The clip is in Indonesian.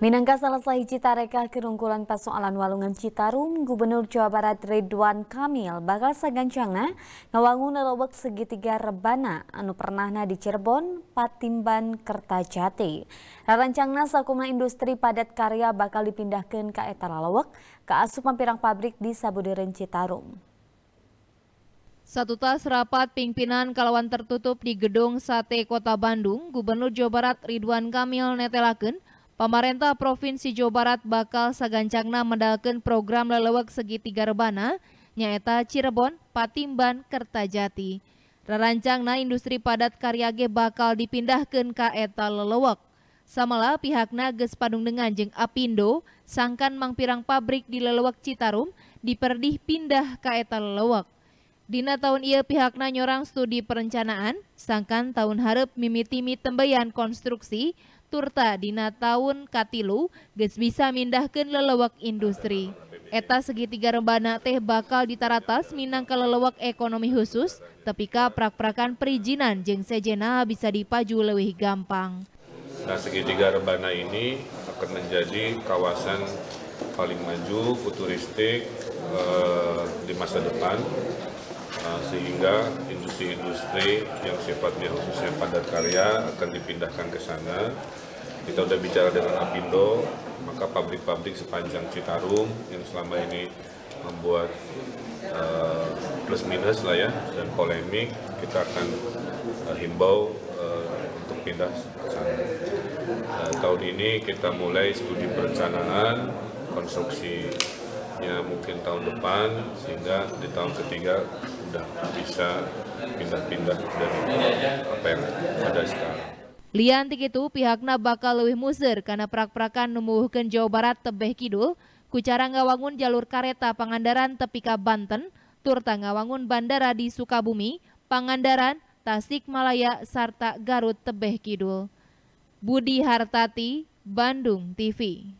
Minangka selesai Citareka kerungkulan persoalan walungan Citarum, Gubernur Jawa Barat Ridwan Kamil bakal sagancana ngawangun lelowek segitiga rebana anu pernahna di Cirebon, Patimban, Kertajati. Rancangna sakuma industri padat karya bakal dipindahkan ke eta lelowek ke asupan pirang pabrik di Sabudiren Citarum. Satu tas rapat pimpinan kalawan tertutup di Gedung Sate Kota Bandung, Gubernur Jawa Barat Ridwan Kamil netelaken Pemerintah Provinsi Jawa Barat bakal sagancangna mendalkan program lelewek segitiga rebana, nyaeta Cirebon, Patimban, Kertajati. Rarancangna industri padat karyage bakal dipindahkan ke eta lelewek. Samala pihakna ges padung dengan jeng Apindo, sangkan mangpirang pabrik di lelewek Citarum, diperdih pindah ke eta lelewek. Dina tahun ia pihakna nyorang studi perencanaan, sangkan tahun harap mimiti tembayan konstruksi, turta dina tahun katilu ges bisa mindahkan lelewak industri. Eta segitiga rebana teh bakal ditaratas minang ke lelewak ekonomi khusus, tapi ka prak-prakan perizinan jeng sejena bisa dipaju lebih gampang. Nah segitiga rebana ini akan menjadi kawasan paling maju futuristik eh, di masa depan sehingga industri-industri yang sifatnya khususnya padat karya akan dipindahkan ke sana. Kita sudah bicara dengan Apindo, maka pabrik-pabrik sepanjang Citarum yang selama ini membuat uh, plus minus lah ya dan polemik, kita akan uh, himbau uh, untuk pindah ke sana. Uh, tahun ini kita mulai studi perencanaan, konstruksi ya mungkin tahun depan sehingga di tahun ketiga sudah bisa pindah-pindah dari apa yang ada sekarang. Lian itu pihakna bakal lebih musir karena prak-prakan numuhkan Jawa Barat tebeh kidul, kucara ngawangun jalur kareta Pangandaran tepika Banten, turta ngawangun bandara di Sukabumi, Pangandaran, Tasikmalaya, serta Garut tebeh kidul. Budi Hartati, Bandung TV.